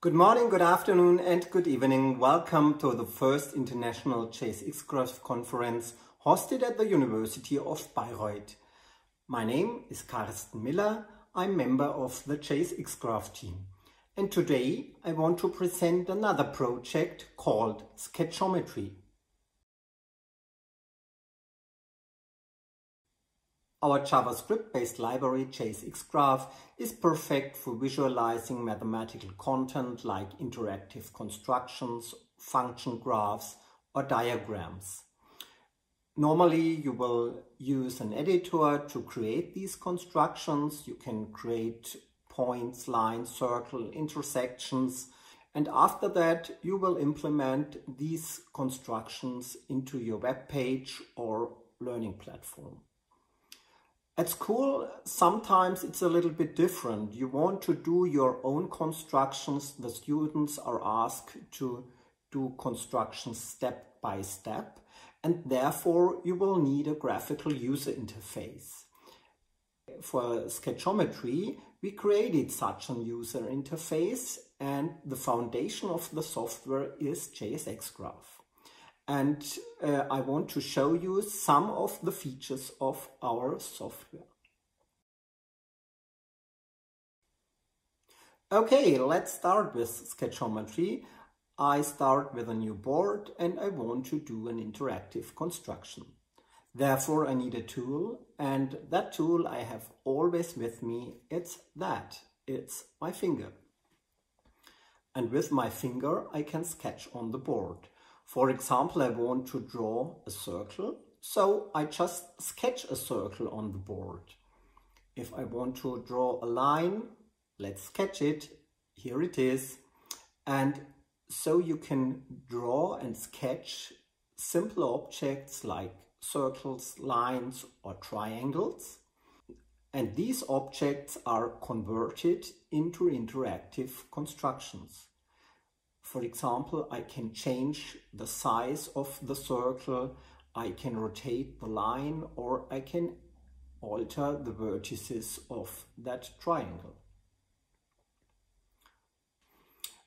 Good morning, good afternoon and good evening. Welcome to the first International JSXGraph conference hosted at the University of Bayreuth. My name is Carsten Miller. I'm member of the JSXGraph team. And today I want to present another project called Sketchometry. Our JavaScript-based library JSXGraph is perfect for visualizing mathematical content like interactive constructions, function graphs, or diagrams. Normally, you will use an editor to create these constructions. You can create points, lines, circle, intersections, and after that, you will implement these constructions into your web page or learning platform. At school, sometimes it's a little bit different. You want to do your own constructions. The students are asked to do constructions step by step, and therefore you will need a graphical user interface. For Sketchometry, we created such an user interface, and the foundation of the software is JSXGraph and uh, I want to show you some of the features of our software. Okay, let's start with sketchometry. I start with a new board and I want to do an interactive construction. Therefore, I need a tool and that tool I have always with me. It's that, it's my finger. And with my finger, I can sketch on the board. For example, I want to draw a circle, so I just sketch a circle on the board. If I want to draw a line, let's sketch it. Here it is. And so you can draw and sketch simple objects like circles, lines or triangles. And these objects are converted into interactive constructions. For example, I can change the size of the circle, I can rotate the line, or I can alter the vertices of that triangle.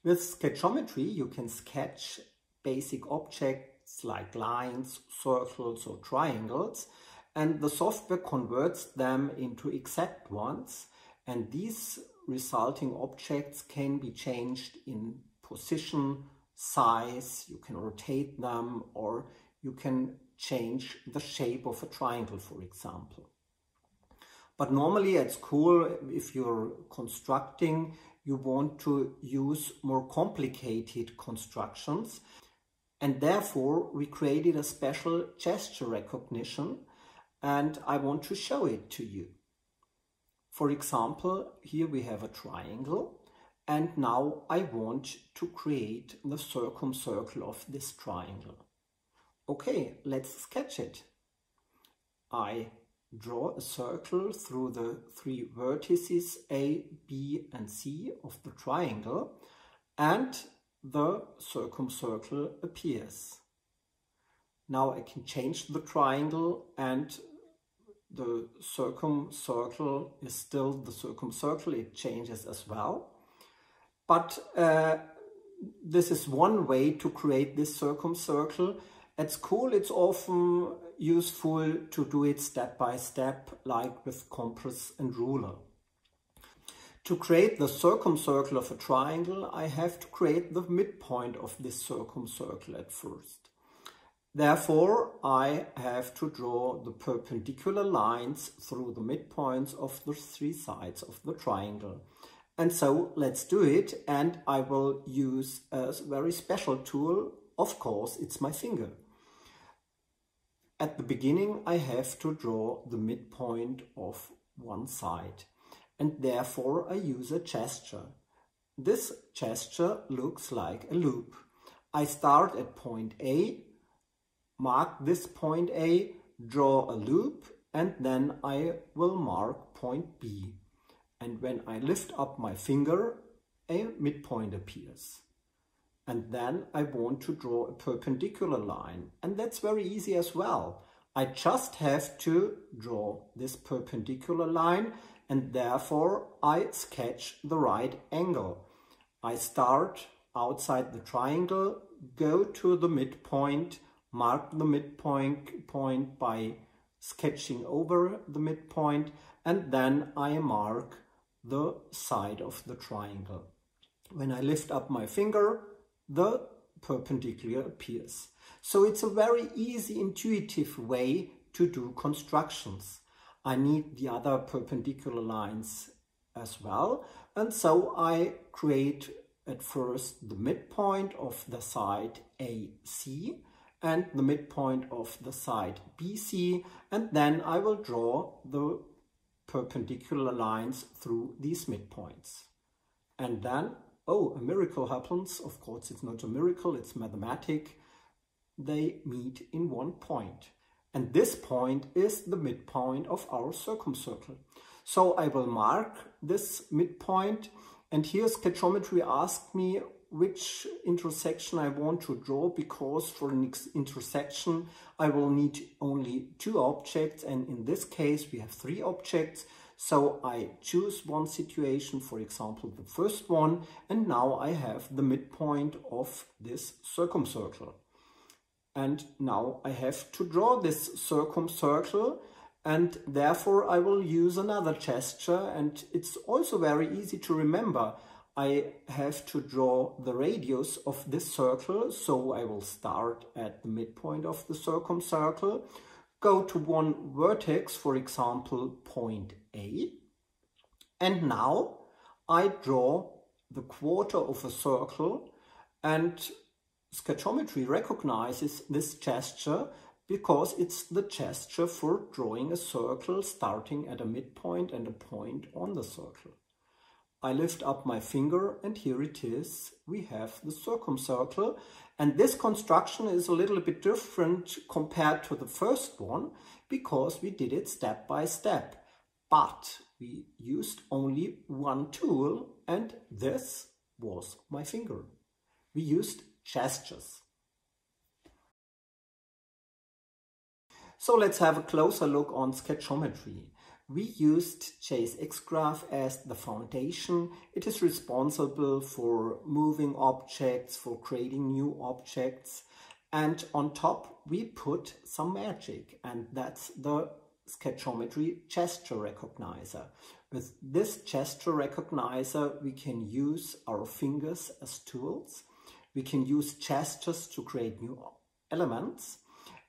With sketchometry, you can sketch basic objects like lines, circles or triangles, and the software converts them into exact ones, and these resulting objects can be changed in position, size, you can rotate them, or you can change the shape of a triangle, for example. But normally at school, if you're constructing, you want to use more complicated constructions. And therefore, we created a special gesture recognition and I want to show it to you. For example, here we have a triangle and now I want to create the circumcircle of this triangle. Okay, let's sketch it. I draw a circle through the three vertices A, B and C of the triangle and the circumcircle appears. Now I can change the triangle and the circumcircle is still the circumcircle, it changes as well. But uh, this is one way to create this circumcircle. At school, it's often useful to do it step by step, like with compass and ruler. To create the circumcircle of a triangle, I have to create the midpoint of this circumcircle at first. Therefore, I have to draw the perpendicular lines through the midpoints of the three sides of the triangle. And so let's do it. And I will use a very special tool. Of course, it's my finger. At the beginning, I have to draw the midpoint of one side. And therefore, I use a gesture. This gesture looks like a loop. I start at point A, mark this point A, draw a loop, and then I will mark point B and when I lift up my finger, a midpoint appears. And then I want to draw a perpendicular line. And that's very easy as well. I just have to draw this perpendicular line and therefore I sketch the right angle. I start outside the triangle, go to the midpoint, mark the midpoint point by sketching over the midpoint, and then I mark the side of the triangle. When I lift up my finger, the perpendicular appears. So it's a very easy, intuitive way to do constructions. I need the other perpendicular lines as well. And so I create at first the midpoint of the side AC and the midpoint of the side BC and then I will draw the perpendicular lines through these midpoints. And then, oh, a miracle happens. Of course, it's not a miracle, it's mathematic. They meet in one point. And this point is the midpoint of our circumcircle. So I will mark this midpoint and here Sketchometry asked me which intersection I want to draw because for an intersection I will need only two objects and in this case we have three objects so I choose one situation, for example the first one and now I have the midpoint of this circumcircle. And now I have to draw this circumcircle and therefore I will use another gesture and it's also very easy to remember. I have to draw the radius of this circle, so I will start at the midpoint of the circumcircle, go to one vertex, for example, point A, and now I draw the quarter of a circle and Sketchometry recognizes this gesture because it's the gesture for drawing a circle starting at a midpoint and a point on the circle. I lift up my finger and here it is. We have the circumcircle and this construction is a little bit different compared to the first one because we did it step by step. But we used only one tool and this was my finger. We used gestures. So let's have a closer look on sketchometry. We used JSXGraph as the foundation. It is responsible for moving objects, for creating new objects. And on top, we put some magic, and that's the Sketchometry gesture recognizer. With this gesture recognizer, we can use our fingers as tools. We can use gestures to create new elements.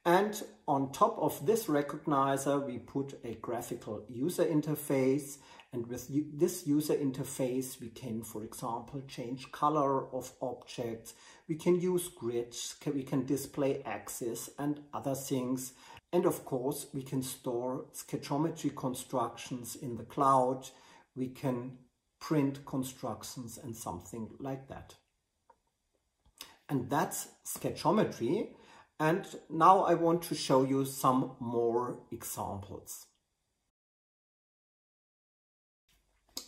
And on top of this recognizer, we put a graphical user interface. And with this user interface, we can, for example, change color of objects. We can use grids, we can display axes and other things. And of course, we can store sketchometry constructions in the cloud. We can print constructions and something like that. And that's sketchometry. And now I want to show you some more examples.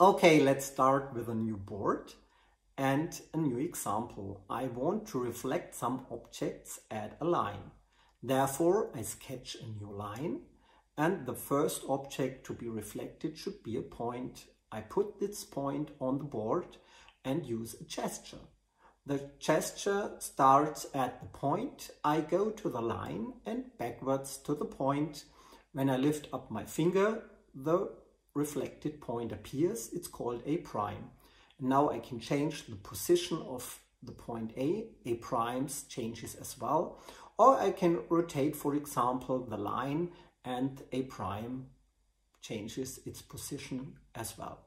Okay, let's start with a new board and a new example. I want to reflect some objects at a line. Therefore, I sketch a new line and the first object to be reflected should be a point. I put this point on the board and use a gesture. The gesture starts at the point. I go to the line and backwards to the point. When I lift up my finger, the reflected point appears. It's called A prime. Now I can change the position of the point A. A primes changes as well. Or I can rotate, for example, the line and A prime changes its position as well.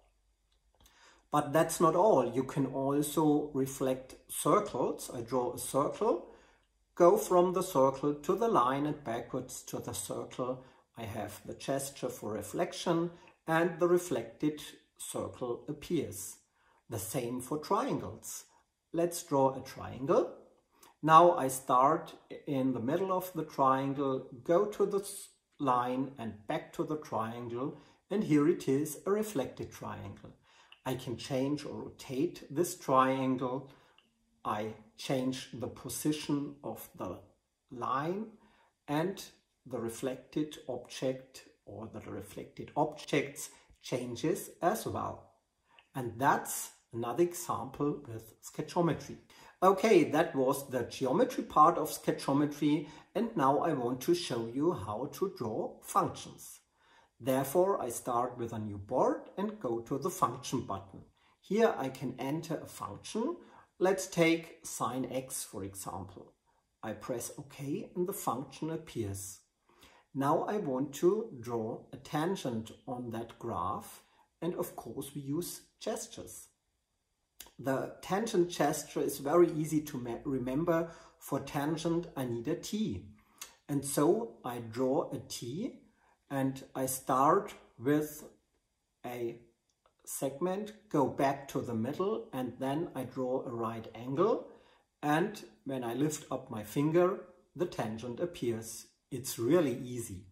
But that's not all. You can also reflect circles. I draw a circle, go from the circle to the line and backwards to the circle. I have the gesture for reflection and the reflected circle appears. The same for triangles. Let's draw a triangle. Now I start in the middle of the triangle, go to the line and back to the triangle and here it is, a reflected triangle. I can change or rotate this triangle. I change the position of the line and the reflected object or the reflected objects changes as well. And that's Another example with sketchometry. Okay, that was the geometry part of sketchometry and now I want to show you how to draw functions. Therefore, I start with a new board and go to the function button. Here I can enter a function. Let's take sine x for example. I press OK and the function appears. Now I want to draw a tangent on that graph and of course we use gestures. The tangent gesture is very easy to remember. For tangent I need a T. And so I draw a T and I start with a segment, go back to the middle and then I draw a right angle and when I lift up my finger the tangent appears. It's really easy.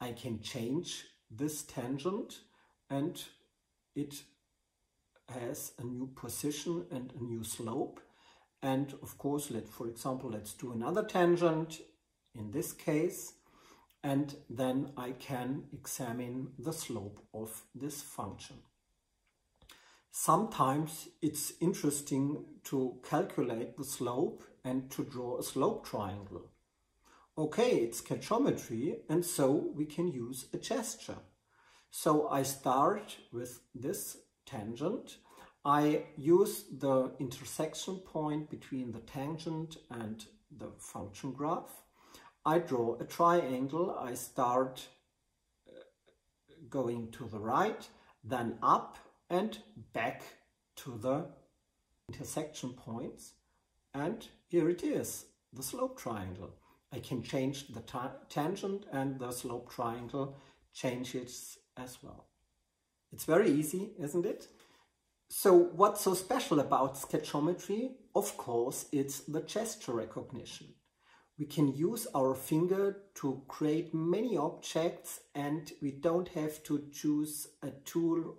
I can change this tangent and it has a new position and a new slope. And of course, let for example, let's do another tangent in this case. And then I can examine the slope of this function. Sometimes it's interesting to calculate the slope and to draw a slope triangle. Okay, it's sketchometry and so we can use a gesture. So I start with this tangent. I use the intersection point between the tangent and the function graph. I draw a triangle. I start uh, going to the right, then up and back to the intersection points. And here it is, the slope triangle. I can change the tangent and the slope triangle changes as well. It's very easy, isn't it? So what's so special about sketchometry? Of course, it's the gesture recognition. We can use our finger to create many objects and we don't have to choose a tool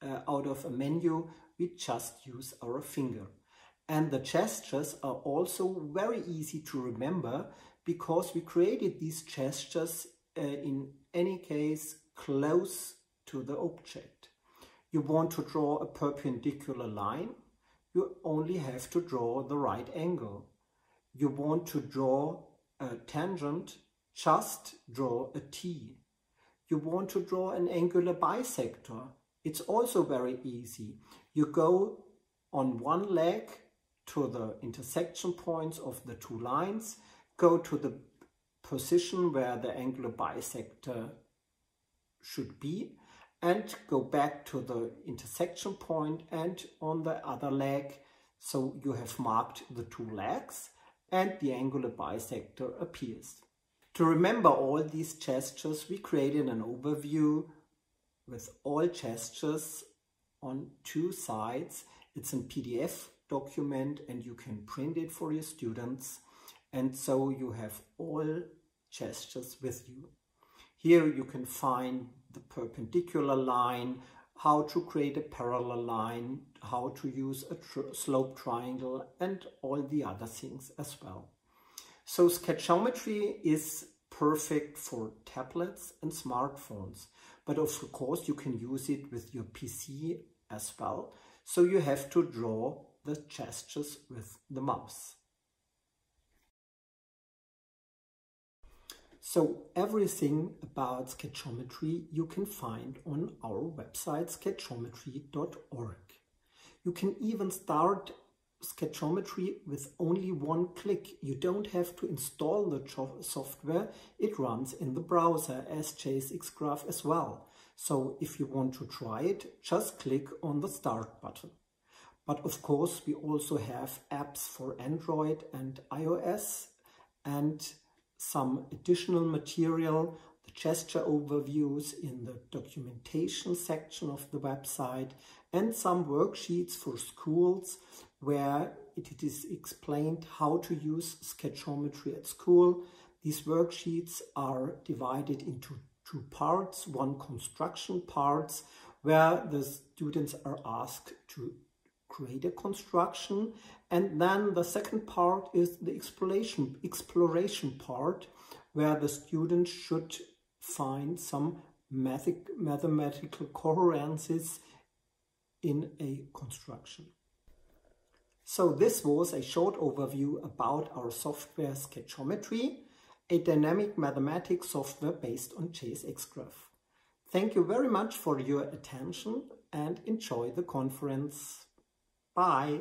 uh, out of a menu. We just use our finger. And the gestures are also very easy to remember because we created these gestures uh, in any case close to the object. You want to draw a perpendicular line, you only have to draw the right angle. You want to draw a tangent, just draw a T. You want to draw an angular bisector, it's also very easy. You go on one leg to the intersection points of the two lines, go to the position where the angular bisector should be and go back to the intersection point and on the other leg so you have marked the two legs and the angular bisector appears. To remember all these gestures we created an overview with all gestures on two sides. It's a PDF document and you can print it for your students and so you have all gestures with you. Here you can find the perpendicular line, how to create a parallel line, how to use a tr slope triangle and all the other things as well. So sketchometry is perfect for tablets and smartphones, but of course you can use it with your PC as well. So you have to draw the gestures with the mouse. So everything about sketchometry you can find on our website sketchometry.org. You can even start sketchometry with only one click. You don't have to install the software. It runs in the browser as JSXGraph as well. So if you want to try it, just click on the start button. But of course, we also have apps for Android and iOS and some additional material, the gesture overviews in the documentation section of the website, and some worksheets for schools where it is explained how to use sketchometry at school. These worksheets are divided into two parts, one construction parts, where the students are asked to create a construction. And then the second part is the exploration, exploration part, where the student should find some math mathematical coherences in a construction. So this was a short overview about our software Sketchometry, a dynamic mathematics software based on JSXGraph. Thank you very much for your attention and enjoy the conference. Bye.